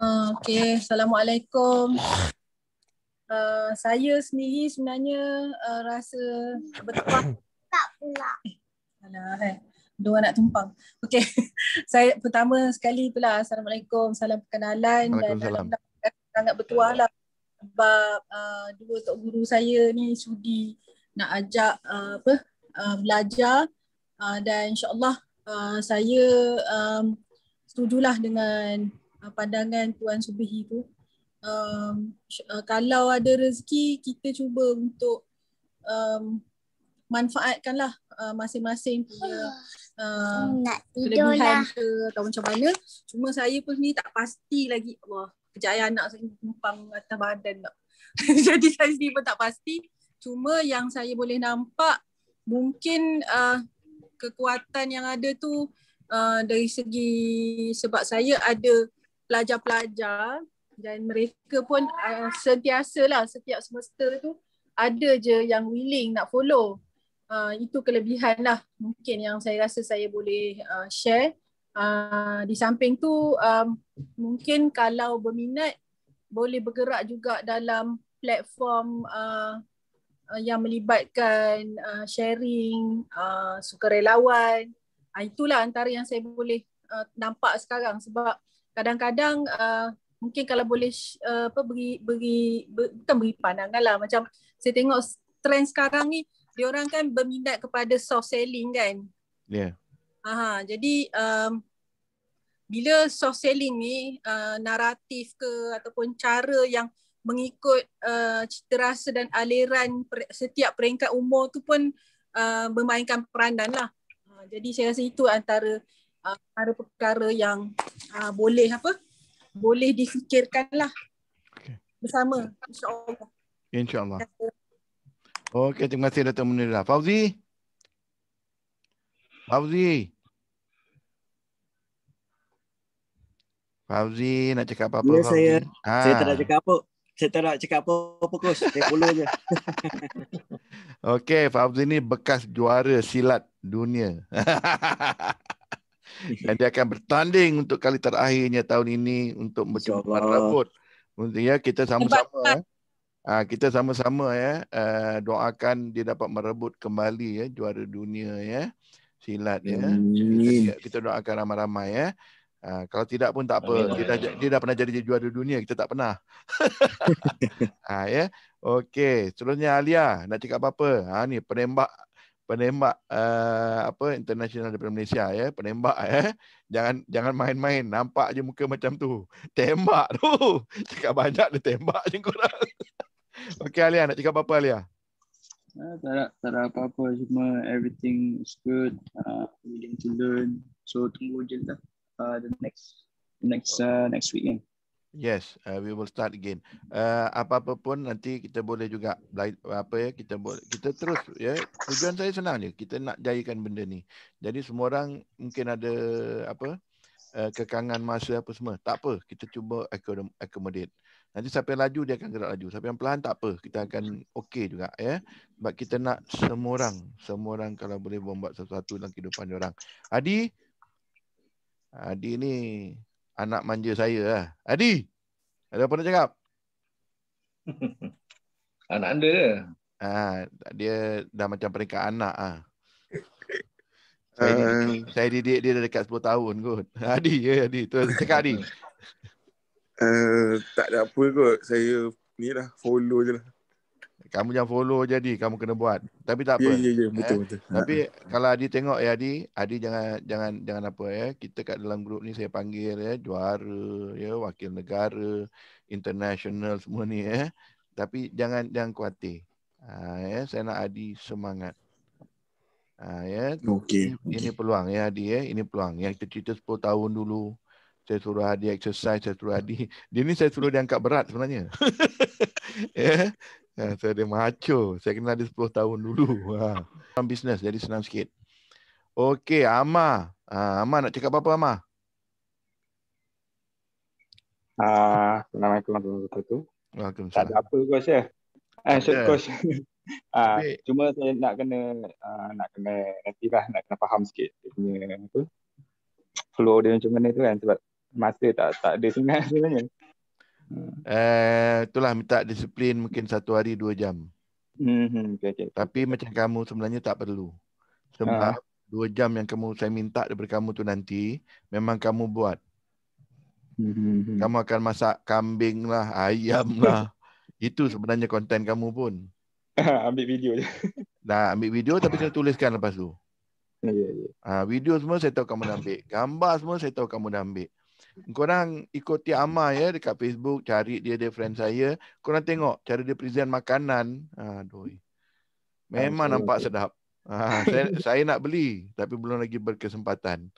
Uh, okay, Assalamualaikum. Uh, saya sendiri sebenarnya uh, rasa betul. Tak pula. Eh, alah, eh dua anak tumpang. Okey. saya pertama sekali itulah Assalamualaikum, salam perkenalan dan sangat bertuah lah sebab uh, dua tok guru saya ni sudi nak ajak uh, apa uh, belajar uh, dan insyaallah uh, saya um, setujulah dengan uh, pandangan tuan Subihi tu. Um, uh, kalau ada rezeki kita cuba untuk um, manfaatkanlah uh, masing-masing punya uh, kelebihan ke atau macam mana. Cuma saya pun ni tak pasti lagi Allah kejayaan anak saya numpang atas badan tak. Jadi saya sendiri pun tak pasti. Cuma yang saya boleh nampak mungkin uh, kekuatan yang ada tu uh, dari segi sebab saya ada pelajar-pelajar dan mereka pun uh, sentiasa lah setiap semester tu ada je yang willing nak follow uh, itu kelebihan lah mungkin yang saya rasa saya boleh uh, share. Uh, di samping tu um, mungkin kalau berminat boleh bergerak juga dalam platform uh, uh, yang melibatkan uh, sharing, uh, sukarelawan. Uh, itulah antara yang saya boleh uh, nampak sekarang sebab kadang-kadang uh, mungkin kalau boleh uh, apa beri beri ber, bukan beri pandangan lah macam saya tengok trend sekarang ni dia orang kan berminat kepada soft selling kan. Ya. Yeah. Aha, jadi um, bila soft selling ni uh, naratif ke ataupun cara yang mengikut uh, cita rasa dan aliran per, setiap peringkat umur tu pun uh, bermainkan peranan lah. Uh, jadi saya rasa itu antara uh, perkara-perkara yang uh, boleh apa? Boleh difikirkan lah okay. bersama insyaAllah. InsyaAllah. Okey, terima kasih Dato' Munirah. Fauzi? Fauzi? Fauzi nak cakap apa-apa Ya, Fauzi? saya. Ah. Saya tak nak cakap apa. Saya tak nak cakap apa-apa, coach. Saya follow je. Okey, Fauzi ni bekas juara silat dunia. Dan dia akan bertanding untuk kali terakhirnya tahun ini untuk mencuba InsyaAllah. rebut. Mungkin ya kita sama-sama eh. Ah, kita sama-sama ya uh, doakan dia dapat merebut kembali ya juara dunia ya silat ya. Kita, kita doakan ramai-ramai ya. Ah, kalau tidak pun tak apa. Amin, Dia dah dia dah pernah jadi juara dunia, kita tak pernah. ah ya. Okey, seterusnya Alia nak cakap apa-apa? Ha ni penembak penembak uh, apa international daripada Malaysia ya, penembak ya. Jangan jangan main-main, nampak je muka macam tu. Tembak tu. Cakap banyak dia tembak je korang. Okey Alia nak cakap apa-apa Alia? Ah, tak ada, tak ada apa-apa. Cuma everything is good. Uh, willing to learn. So tunggu je lah. Uh, the next next uh, next week kan. Yes, uh, we will start again. Uh, apa-apa pun nanti kita boleh juga apa ya kita boleh kita terus ya. Tujuan saya senang je. Kita nak jayakan benda ni. Jadi semua orang mungkin ada apa uh, kekangan masa apa semua. Tak apa, kita cuba accom- accommodate. Nanti siapa yang laju dia akan gerak laju. Siapa yang perlahan tak apa, kita akan okey juga ya. Sebab kita nak semua orang, semua orang kalau boleh membuat sesuatu dalam kehidupan orang. Adi Adi ni anak manja saya lah. Adi, ada apa nak cakap? Anak anda ke? Ah, dia dah macam peringkat anak ah. Saya, Uh, didik, saya didik dia dah dekat 10 tahun kot. Adi, ya Adi. Tu cakap Adi. uh, tak ada apa kot. Saya ni lah follow je lah. Kamu jangan follow je Adi, kamu kena buat. Tapi tak Ya, apa. ya, ya. Betul, betul. Tapi kalau Adi tengok ya Adi, Adi jangan jangan jangan apa ya. Kita kat dalam grup ni saya panggil ya juara, ya wakil negara, international semua ni ya. Tapi jangan jangan khawatir. Ha, ya, saya nak Adi semangat. Ha, ya, Okey. Ini, ini peluang ya Adi ya. Ini peluang. Yang kita cerita 10 tahun dulu. Saya suruh Adi exercise, saya suruh Adi. Dia ni saya suruh dia angkat berat sebenarnya. ya. Ha, saya dia macho. Saya kenal dia 10 tahun dulu. Ha. Dalam bisnes jadi senang sikit. Okey, Ama. Ha, Ama nak cakap apa-apa Ama? Ah, Assalamualaikum warahmatullahi wabarakatuh. Tak Waalaikumsalam. ada apa coach ya. Ah, Tak short ada. coach. ah, Tapi- cuma saya nak kena ah, nak kena nantilah nak kena faham sikit dia punya apa flow dia macam mana tu kan sebab masa tak tak ada sangat sebenarnya. Eh, itulah minta disiplin mungkin satu hari dua jam. Hmm, hmm okay, okay. Tapi macam kamu sebenarnya tak perlu. Sebab dua jam yang kamu saya minta daripada kamu tu nanti memang kamu buat. Hmm, hmm, hmm. Kamu akan masak kambing lah, ayam lah. Itu sebenarnya konten kamu pun. Ambil video je. Dah ambil video tapi kena tuliskan lepas tu. Ya, ya, ya. Ha, video semua saya tahu kamu dah ambil. Gambar semua saya tahu kamu dah ambil. Korang ikuti Amma ya dekat Facebook, cari dia dia friend saya. Korang tengok cara dia present makanan. Aduh. Memang nampak sedap. Ha, saya, saya nak beli tapi belum lagi berkesempatan.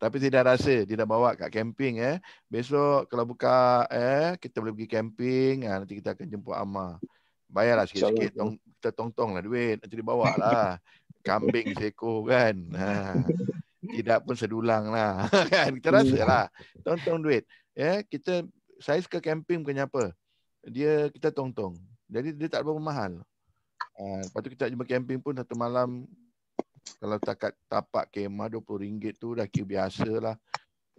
Tapi saya dah rasa dia dah bawa kat camping eh. Besok kalau buka eh kita boleh pergi camping. Ha, nanti kita akan jemput Amma. Bayarlah sikit-sikit. Tong, kita tong-tong lah duit. Nanti dia bawa lah. Kambing seekor kan. Ha. Tidak pun sedulang lah. kan? Kita rasa lah. Tong-tong duit. Ya, kita saya suka camping bukannya apa. Dia kita tong-tong. Jadi dia tak berapa mahal. Ha, lepas tu kita jumpa camping pun satu malam kalau takat tapak kemah RM20 tu dah kira biasa lah.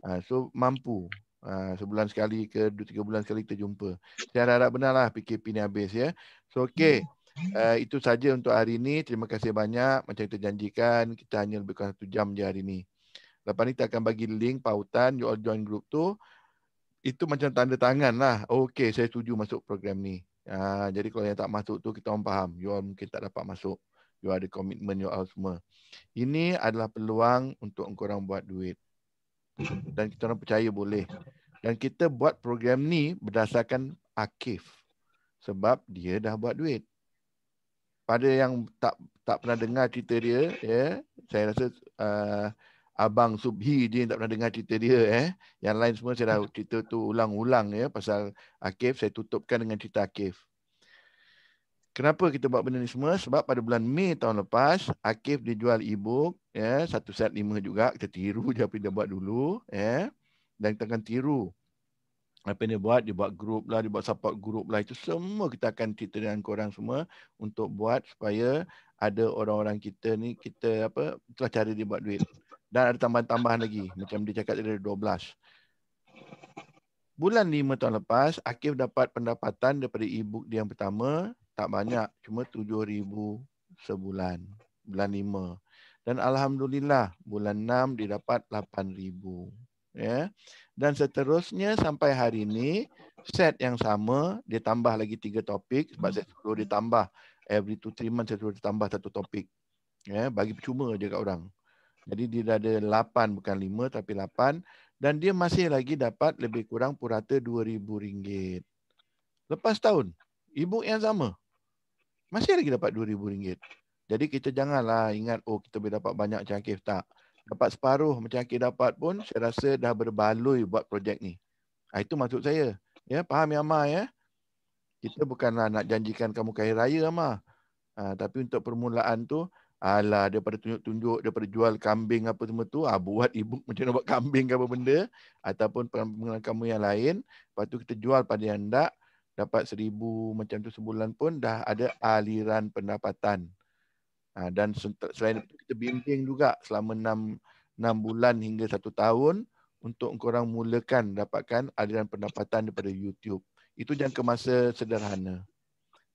Ha, so mampu. Ha, sebulan sekali ke dua tiga bulan sekali kita jumpa. Saya harap benar lah PKP ni habis ya. So okey. Uh, itu saja untuk hari ini. Terima kasih banyak. Macam kita janjikan, kita hanya lebih kurang satu jam je hari ini. Lepas ni kita akan bagi link pautan, you all join group tu. Itu macam tanda tangan lah. Okey, saya setuju masuk program ni. Uh, jadi kalau yang tak masuk tu, kita orang faham. You all mungkin tak dapat masuk. You ada komitmen you all semua. Ini adalah peluang untuk korang buat duit. Dan kita orang percaya boleh. Dan kita buat program ni berdasarkan Akif. Sebab dia dah buat duit pada yang tak tak pernah dengar cerita dia ya saya rasa uh, abang Subhi je yang tak pernah dengar cerita dia eh yang lain semua saya dah cerita tu ulang-ulang ya pasal Akif saya tutupkan dengan cerita Akif Kenapa kita buat benda ni semua? Sebab pada bulan Mei tahun lepas, Akif dia jual e-book, ya, satu set lima juga. Kita tiru je apa dia buat dulu. Ya, dan kita akan tiru apa yang dia buat, dia buat group lah, dia buat support group lah. Itu semua kita akan cerita dengan korang semua untuk buat supaya ada orang-orang kita ni, kita apa, itulah cara dia buat duit. Dan ada tambahan-tambahan lagi. Macam dia cakap tadi ada 12. Bulan 5 tahun lepas, Akif dapat pendapatan daripada e-book dia yang pertama. Tak banyak, cuma 7,000 sebulan. Bulan 5. Dan Alhamdulillah, bulan 6 dia dapat 8,000. Ya. Dan seterusnya sampai hari ini, set yang sama, dia tambah lagi tiga topik. Sebab saya suruh dia tambah. Every two, three months saya suruh dia tambah satu topik. Ya, bagi percuma je kat orang. Jadi dia dah ada 8 bukan 5 tapi 8 dan dia masih lagi dapat lebih kurang purata RM2,000. Lepas tahun, ibu yang sama. Masih lagi dapat RM2,000. Jadi kita janganlah ingat oh kita boleh dapat banyak macam Akif tak. Dapat separuh macam Akif dapat pun saya rasa dah berbaloi buat projek ni. Ha, itu maksud saya. Ya, faham ya Ma ya? Kita bukanlah nak janjikan kamu kaya raya Ma. Ha, tapi untuk permulaan tu Alah, daripada tunjuk-tunjuk, daripada jual kambing apa semua tu, ah, buat ibu macam nak buat kambing ke apa benda, ataupun pengenalan kamu yang lain, lepas tu kita jual pada yang tak, dapat seribu macam tu sebulan pun, dah ada aliran pendapatan. Ha, dan selain itu, kita bimbing juga selama enam, enam bulan hingga satu tahun, untuk korang mulakan dapatkan aliran pendapatan daripada YouTube. Itu jangka masa sederhana.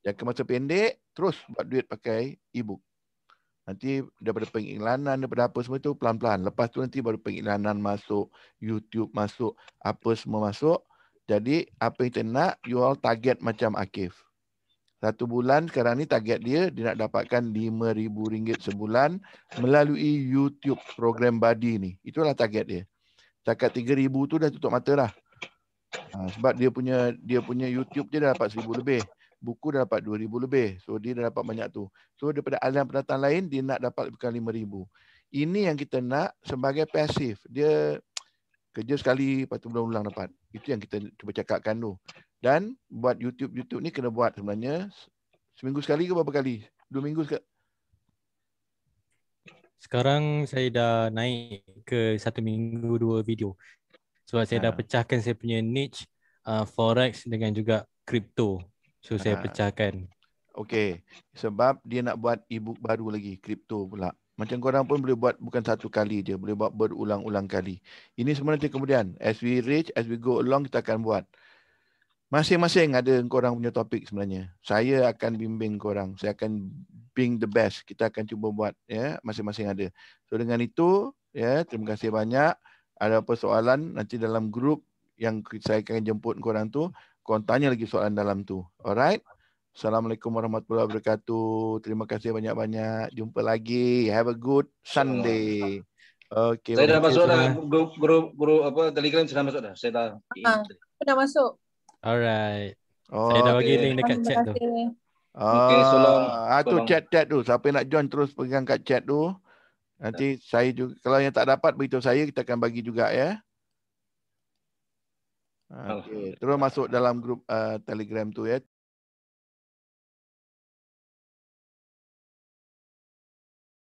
Jangka masa pendek, terus buat duit pakai e-book. Nanti daripada pengiklanan, daripada apa semua tu pelan-pelan. Lepas tu nanti baru pengiklanan masuk, YouTube masuk, apa semua masuk. Jadi apa yang kita nak, you all target macam Akif. Satu bulan sekarang ni target dia, dia nak dapatkan RM5,000 sebulan melalui YouTube program Badi ni. Itulah target dia. Cakap RM3,000 tu dah tutup mata lah. Ha, sebab dia punya dia punya YouTube dia dah dapat RM1,000 lebih buku dah dapat 2000 lebih. So dia dah dapat banyak tu. So daripada aliran pendatang lain dia nak dapat bukan 5000. Ini yang kita nak sebagai pasif. Dia kerja sekali lepas tu ulang-ulang dapat. Itu yang kita cuba cakapkan tu. Dan buat YouTube YouTube ni kena buat sebenarnya seminggu sekali ke berapa kali? Dua minggu sekali. Sekarang saya dah naik ke satu minggu dua video. Sebab saya ha. dah pecahkan saya punya niche uh, forex dengan juga crypto. So saya ha. pecahkan. Okay. Sebab dia nak buat e-book baru lagi. Kripto pula. Macam korang pun boleh buat bukan satu kali je. Boleh buat berulang-ulang kali. Ini semua nanti kemudian. As we reach, as we go along, kita akan buat. Masing-masing ada korang punya topik sebenarnya. Saya akan bimbing korang. Saya akan being the best. Kita akan cuba buat. ya Masing-masing ada. So dengan itu, ya terima kasih banyak. Ada apa soalan nanti dalam grup yang saya akan jemput korang tu korang tanya lagi soalan dalam tu. Alright? Assalamualaikum warahmatullahi wabarakatuh. Terima kasih banyak-banyak. Jumpa lagi. Have a good Sunday. Okay. Saya dah masuk dah grup, grup, grup apa Telegram sudah masuk dah. Saya dah. Ha, dah masuk. Alright. Oh, saya dah bagi okay. link dekat chat tu. Ah, okay. Ah, tu chat-chat tu. Siapa nak join terus pegang kat chat tu. Nanti saya juga kalau yang tak dapat beritahu saya kita akan bagi juga ya. Okay. Terus masuk dalam grup uh, Telegram tu ya.